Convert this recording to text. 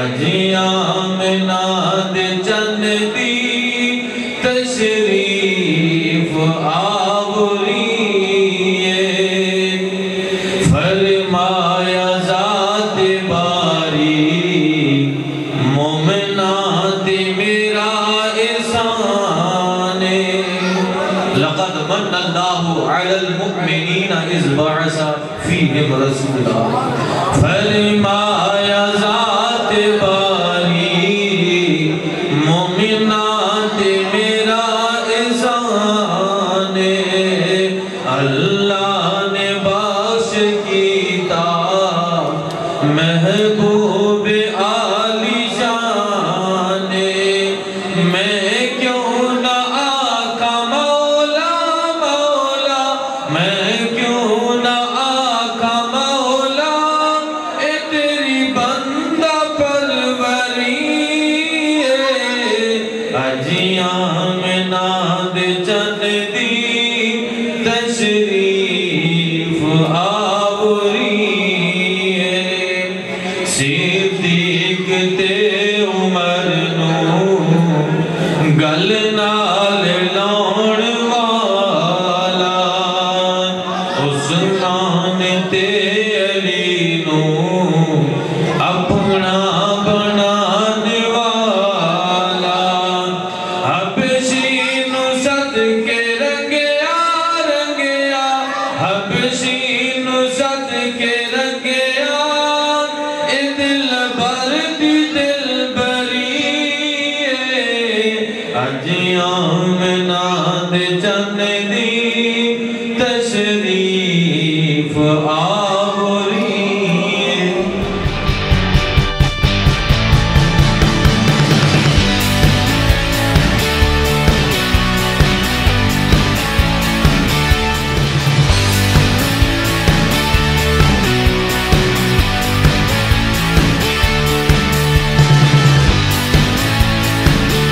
अजिया मना दे चन तशरीफ़ आवरी फरमाया जात बारी मोमना ते मेरा एहसान लक़द मन अल्लाहु अलल मुमिनीना इज़ बअस फीहिम रसूला। फरमाया महबूब आली शान, मैं क्यों ना आका मौला क्यों तेरी बंदा अजिया में नाद चन गल नाल लाउण वाला। उस्मान ते अज आमना दे चन दी तशरीफ़ आ